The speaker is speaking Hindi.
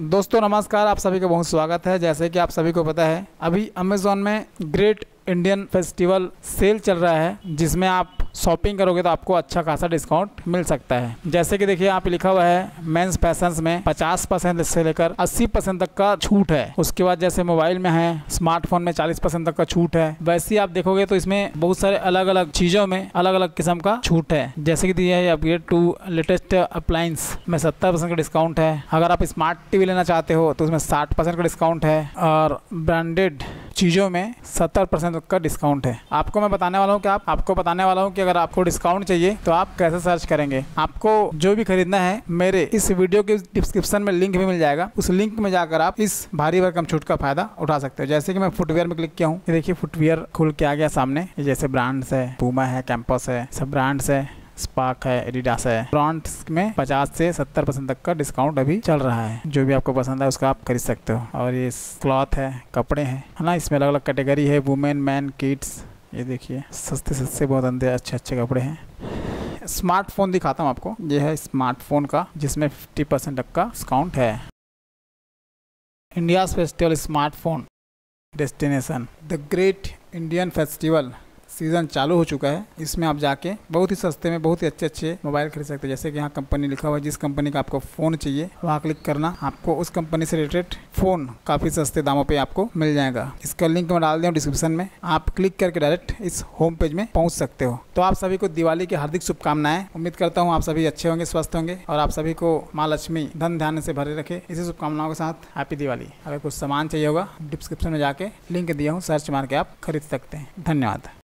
दोस्तों, नमस्कार। आप सभी का बहुत स्वागत है। जैसे कि आप सभी को पता है, अभी अमेजोन में ग्रेट इंडियन फेस्टिवल सेल चल रहा है, जिसमें आप शॉपिंग करोगे तो आपको अच्छा खासा डिस्काउंट मिल सकता है। जैसे कि देखिए, यहाँ पे लिखा हुआ है मेंस फ़ैशन में 50 परसेंट से लेकर 80 परसेंट तक का छूट है। उसके बाद जैसे मोबाइल में है स्मार्टफ़ोन में 40 परसेंट तक का छूट है। वैसे ही आप देखोगे तो इसमें बहुत सारे अलग अलग चीज़ों में अलग अलग किस्म का छूट है। जैसे कि है अपग्रेड टू लेटेस्ट अप्लायंस में सत्तर परसेंट का डिस्काउंट है। अगर आप स्मार्ट टीवी लेना चाहते हो तो उसमें साठ परसेंट का डिस्काउंट है। और ब्रांडेड चीज़ों में सत्तर परसेंट का डिस्काउंट है। आपको मैं बताने वाला हूँ कि आप, आपको बताने वाला हूँ कि अगर आपको डिस्काउंट चाहिए तो आप कैसे सर्च करेंगे। आपको जो भी खरीदना है, मेरे इस वीडियो के डिस्क्रिप्शन में लिंक भी मिल जाएगा। उस लिंक में जाकर आप इस भारी भरकम छूट का फ़ायदा उठा सकते हो। जैसे कि मैं फुटवेयर में क्लिक किया हूँ। देखिए फुटवेयर खुल के आ गया सामने। जैसे ब्रांड्स है पूमा है कैंपस है, सब ब्रांड्स है। स्पार्क है एडिडास है। ब्रांड्स में 50 से 70 परसेंट तक का डिस्काउंट अभी चल रहा है। जो भी आपको पसंद है उसका आप खरीद सकते हो। और ये क्लॉथ है, कपड़े हैं, है ना? इसमें अलग अलग कैटेगरी है वुमेन मैन किड्स ये देखिए, सस्ते सस्ते बहुत अंदर अच्छे अच्छे कपड़े हैं। स्मार्टफ़ोन दिखाता हूँ आपको। ये है स्मार्टफ़ोन का, जिसमें 50 परसेंट तक का डिस्काउंट है। India festival smartphone destination the great Indian festival season चालू हो चुका है, इसमें आप जाके बहुत ही सस्ते में बहुत ही अच्छे अच्छे मोबाइल खरीद सकते हैं। जैसे कि यहाँ कंपनी लिखा हुआ है, जिस कंपनी का आपको फ़ोन चाहिए, वहाँ क्लिक करना, आपको उस कंपनी से रिलेटेड फ़ोन काफ़ी सस्ते दामों पे आपको मिल जाएगा। इसका लिंक मैं डाल दिया डिस्क्रिप्शन में, आप क्लिक करके डायरेक्ट इस होम पेज में पहुँच सकते हो। तो आप सभी को दिवाली की हार्दिक शुभकामनाएँ। उम्मीद करता हूँ आप सभी अच्छे होंगे, स्वस्थ होंगे और आप सभी को माँ लक्ष्मी धन ध्यान से भरे रखे इसी शुभकामनाओं के साथ हैप्पी दिवाली। अगर कुछ सामान चाहिए होगा, डिस्क्रिप्शन में जाके लिंक दिया हूँ, सर्च मार के आप खरीद सकते हैं। धन्यवाद।